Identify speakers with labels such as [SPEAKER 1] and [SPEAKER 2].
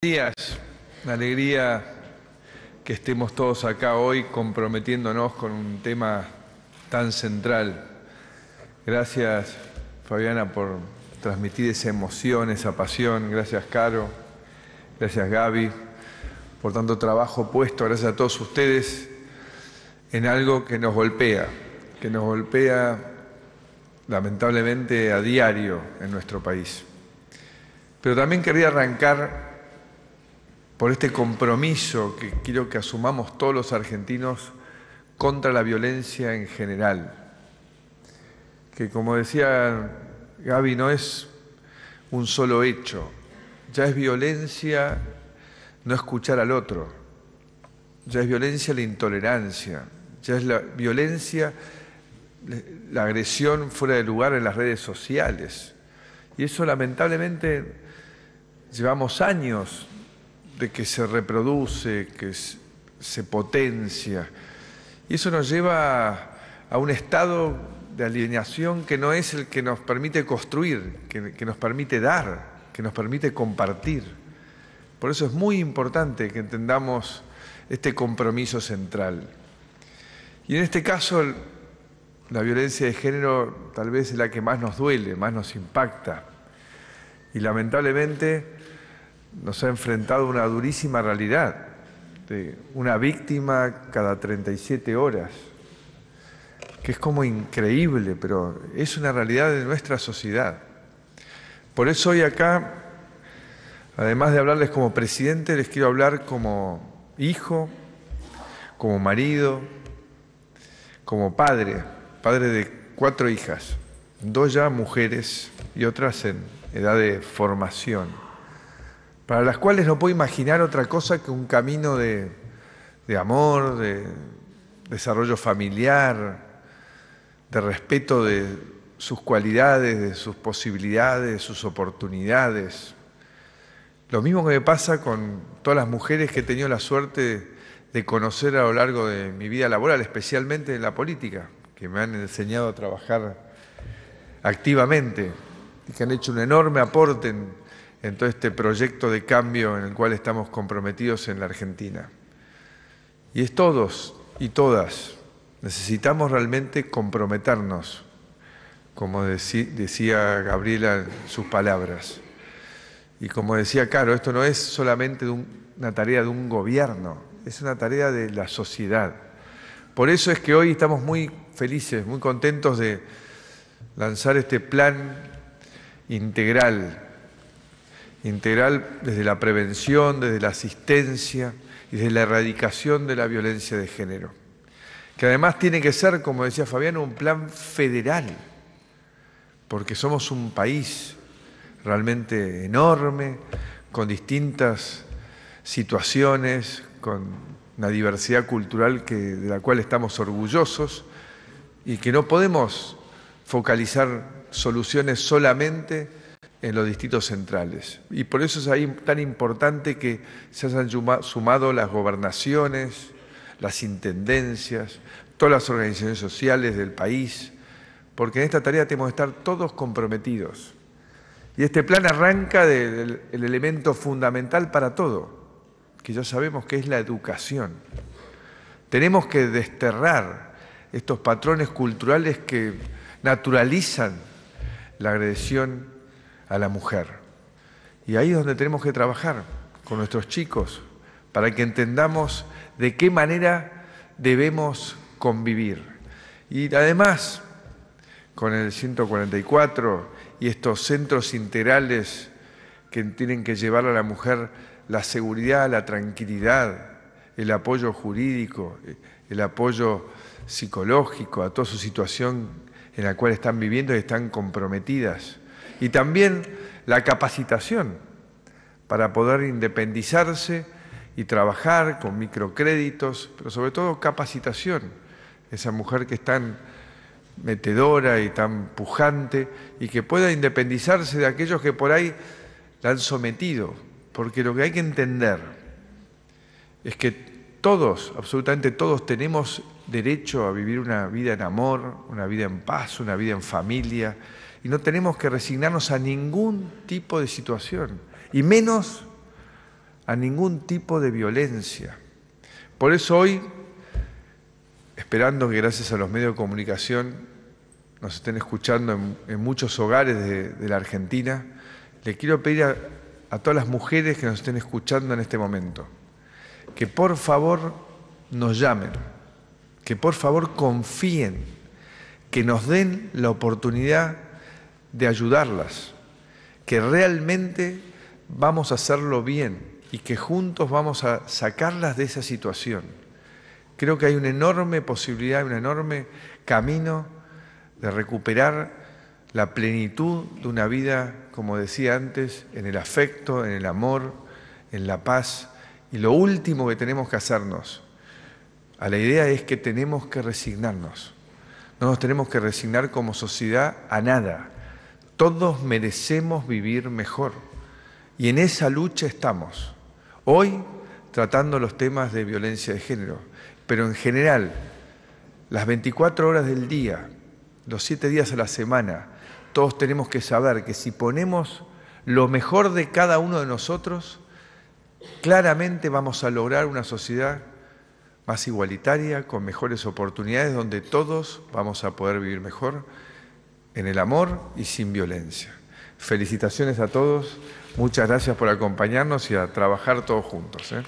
[SPEAKER 1] días, una alegría que estemos todos acá hoy comprometiéndonos con un tema tan central. Gracias Fabiana por transmitir esa emoción, esa pasión. Gracias Caro, gracias Gaby por tanto trabajo puesto. Gracias a todos ustedes en algo que nos golpea, que nos golpea lamentablemente a diario en nuestro país. Pero también quería arrancar por este compromiso que quiero que asumamos todos los argentinos contra la violencia en general. Que como decía Gaby, no es un solo hecho, ya es violencia no escuchar al otro, ya es violencia la intolerancia, ya es la violencia la agresión fuera de lugar en las redes sociales. Y eso lamentablemente llevamos años de que se reproduce, que se potencia. Y eso nos lleva a un estado de alienación que no es el que nos permite construir, que, nos permite dar, que nos permite compartir. Por eso es muy importante que entendamos este compromiso central. Y en este caso, la violencia de género tal vez es la que más nos duele, más nos impacta. Y lamentablemente nos ha enfrentado una durísima realidad de una víctima cada 37 horas, que es como increíble, pero es una realidad de nuestra sociedad. Por eso hoy acá, además de hablarles como presidente, les quiero hablar como hijo, como marido, como padre, padre de cuatro hijas, dos ya mujeres y otras en edad de formación para las cuales no puedo imaginar otra cosa que un camino de, amor, de desarrollo familiar, de respeto de sus cualidades, de sus posibilidades, de sus oportunidades. Lo mismo que me pasa con todas las mujeres que he tenido la suerte de conocer a lo largo de mi vida laboral, especialmente en la política, que me han enseñado a trabajar activamente y que han hecho un enorme aporte en en todo este proyecto de cambio en el cual estamos comprometidos en la Argentina. Y es todos y todas, necesitamos realmente comprometernos, como decía Gabriela en sus palabras. Y como decía Caro, esto no es solamente una tarea de un gobierno, es una tarea de la sociedad. Por eso es que hoy estamos muy felices, muy contentos de lanzar este plan integral integral desde la prevención, desde la asistencia y desde la erradicación de la violencia de género. Que además tiene que ser, como decía Fabiano, un plan federal, porque somos un país realmente enorme, con distintas situaciones, con una diversidad cultural que, de la cual estamos orgullosos y que no podemos focalizar soluciones solamente en los distritos centrales. Y por eso es ahí tan importante que se hayan sumado las gobernaciones, las intendencias, todas las organizaciones sociales del país, porque en esta tarea tenemos que estar todos comprometidos. Y este plan arranca del elemento fundamental para todo, que ya sabemos que es la educación. Tenemos que desterrar estos patrones culturales que naturalizan la agresión a la mujer. Y ahí es donde tenemos que trabajar con nuestros chicos para que entendamos de qué manera debemos convivir. Y además, con el 144 y estos centros integrales que tienen que llevar a la mujer la seguridad, la tranquilidad, el apoyo jurídico, el apoyo psicológico a toda su situación en la cual están viviendo y están comprometidas y también la capacitación para poder independizarse y trabajar con microcréditos, pero sobre todo capacitación. Esa mujer que es tan metedora y tan pujante y que pueda independizarse de aquellos que por ahí la han sometido. Porque lo que hay que entender es que todos, absolutamente todos, tenemos derecho a vivir una vida en amor, una vida en paz, una vida en familia, no tenemos que resignarnos a ningún tipo de situación, y menos a ningún tipo de violencia. Por eso hoy, esperando que gracias a los medios de comunicación nos estén escuchando en, muchos hogares de, la Argentina, le quiero pedir a, a todas las mujeres que nos estén escuchando en este momento, que por favor nos llamen, que por favor confíen, que nos den la oportunidad de ayudarlas, que realmente vamos a hacerlo bien y que juntos vamos a sacarlas de esa situación. Creo que hay una enorme posibilidad, un enorme camino de recuperar la plenitud de una vida, como decía antes, en el afecto, en el amor, en la paz. Y lo último que tenemos que hacernos a la idea es que tenemos que resignarnos. No nos tenemos que resignar como sociedad a nada. Todos merecemos vivir mejor. Y en esa lucha estamos. Hoy tratando los temas de violencia de género, pero en general, las 24 horas del día, los 7 días a la semana, todos tenemos que saber que si ponemos lo mejor de cada uno de nosotros, claramente vamos a lograr una sociedad más igualitaria, con mejores oportunidades, donde todos vamos a poder vivir mejor en el amor y sin violencia. Felicitaciones a todos, muchas gracias por acompañarnos y a trabajar todos juntos. ¿eh?